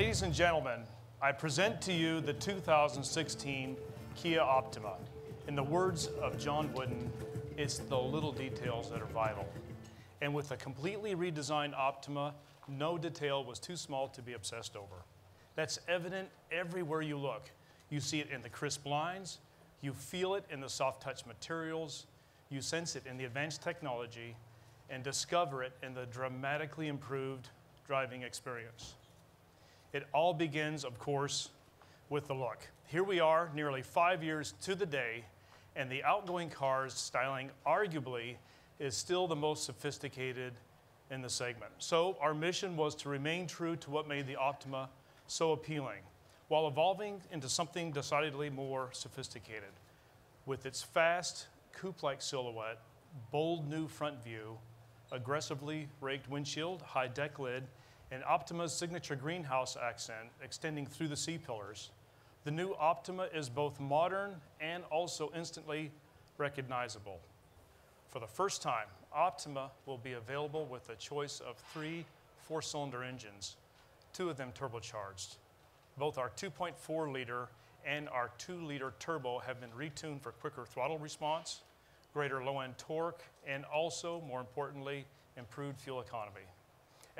Ladies and gentlemen, I present to you the 2016 Kia Optima. In the words of John Wooden, it's the little details that are vital. And with a completely redesigned Optima, no detail was too small to be obsessed over. That's evident everywhere you look. You see it in the crisp lines, you feel it in the soft touch materials, you sense it in the advanced technology, and discover it in the dramatically improved driving experience. It all begins, of course, with the look. Here we are, nearly five years to the day, and the outgoing car's styling arguably is still the most sophisticated in the segment. So, our mission was to remain true to what made the Optima so appealing, while evolving into something decidedly more sophisticated. With its fast, coupe like silhouette, bold new front view, aggressively raked windshield, high deck lid, and Optima's signature greenhouse accent extending through the C pillars, the new Optima is both modern and also instantly recognizable. For the first time, Optima will be available with a choice of three four cylinder engines, two of them turbocharged. Both our 2.4 liter and our 2 liter turbo have been retuned for quicker throttle response, greater low end torque, and also, more importantly, improved fuel economy.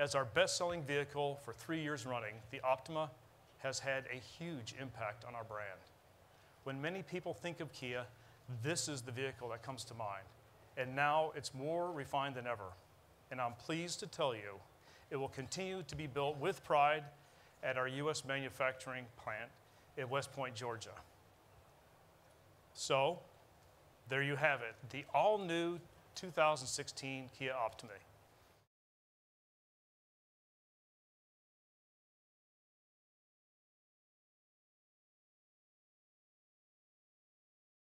As our best selling vehicle for three years running, the Optima has had a huge impact on our brand. When many people think of Kia, this is the vehicle that comes to mind. And now it's more refined than ever. And I'm pleased to tell you it will continue to be built with pride at our U.S. manufacturing plant in West Point, Georgia. So, there you have it the all new 2016 Kia Optima.